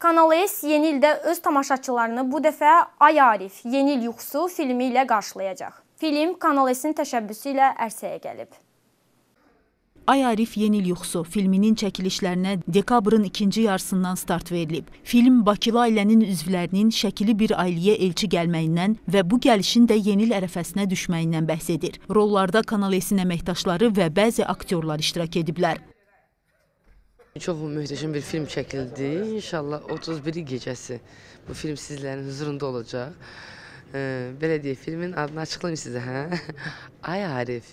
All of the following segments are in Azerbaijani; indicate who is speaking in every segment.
Speaker 1: Kanal S yeni ildə öz tamaşaçılarını bu dəfə Ay Arif Yeni il yuxusu filmi ilə qarşılayacaq. Film Kanal S-in təşəbbüsü ilə ərsəyə gəlib.
Speaker 2: Ay Arif Yeni il yuxusu filminin çəkilişlərinə dekabrın ikinci yarısından start verilib. Film Bakılı ailənin üzvlərinin şəkili bir ailəyə elçi gəlməyindən və bu gəlişin də yeni il ərəfəsinə düşməyindən bəhs edir. Rollarda Kanal S-in əməkdaşları və bəzi aktyorlar iştirak ediblər.
Speaker 3: Çox möhtəşəm bir film çəkildi. İnşallah 31 gecəsi bu film sizlərin huzurunda olacaq. Ee, belə deyək, filmin adını açıqlayım sizə, hə? Ay Arif,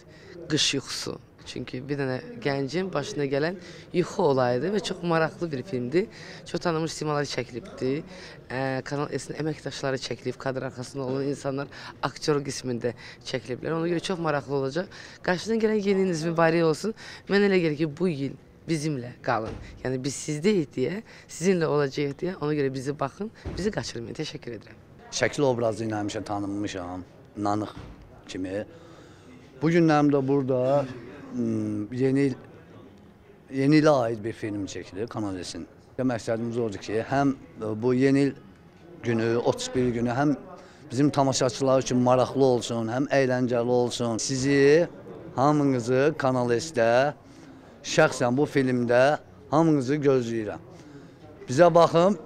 Speaker 3: qış yuxusu. Çünki bir dənə gəncin başına gələn yuxu olayıdır və çox maraqlı bir filmdir. Çox tanınmış simalar çəkilibdi. Ee, Kanal S-in əməkdaşları çəkilib, kadr arxasında olan insanlar aktyor qismində çəkiliblər. Ona görə çox maraqlı olacaq. Qarşıdan gələn yeni iliniz mübarək olsun. Mən elə gəlir ki, bu il bizimlə qalın. Yəni biz sizdəyik deyə, sizinlə olacağıq deyə, ona görə bizi baxın, bizi qaçırmayın. Təşəkkür edirəm.
Speaker 4: Şəkil obrazı ilə həmişə tanınmışam, nanıq kimi. Bu günlərimdə burada m, yeni il yeni ilə aid bir film çəkilir Kanal S-in. Məqsədimiz odur ki, həm bu yeni il günü, 31 günü həm bizim tamaşaçılar üçün maraqlı olsun, həm əyləncəli olsun. Sizi hamınızı Kanal S-də şəxsən bu filmdə hamınızı gözləyirəm. Bizə baxın,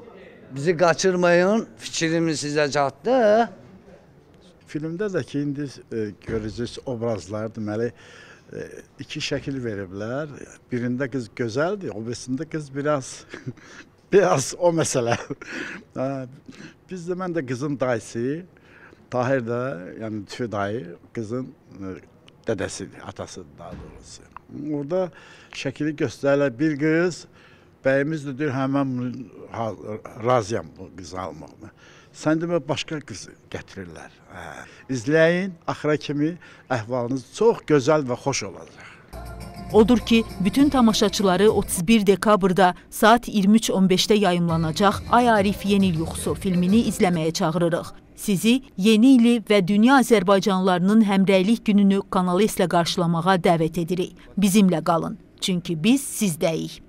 Speaker 4: bizi qaçırmayın, fikrimiz sizə çatdı.
Speaker 5: Filmdə də ki, indi e, görəcəksiniz obrazlar deməli e, iki şəkil veriblər. Birində qız gözəldir, o birisində qız biraz biraz o məsələ. Ha, Biz də mən də qızın dayısı, Tahir də, yəni Tüfü dayı qızın e, dədəsidir, atasıdır daha doğrusu. Orada şəkili göstərirlər bir qız Bəyimiz də deyir, hə mən razıyam bu qızı almağına. Sən demə başqa qız gətirirlər. Hə. İzləyin, axıra kimi əhvalınız çox gözəl və xoş olacaq.
Speaker 2: Odur ki, bütün tamaşaçıları 31 dekabrda saat 23:15-də yayımlanacaq Ay Arif Yeni yuxusu filmini izləməyə çağırırıq. Sizi yeni ili və dünya Azərbaycanlılarının həmrəylik gününü Kanal S ilə qarşılamağa dəvət edirik. Bizimlə qalın, çünki biz sizdəyik.